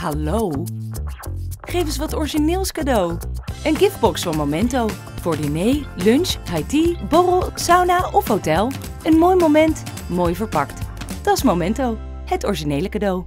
Hallo? Geef eens wat origineels cadeau. Een giftbox van Momento. Voor diner, lunch, high tea, borrel, sauna of hotel. Een mooi moment, mooi verpakt. Dat is Momento, het originele cadeau.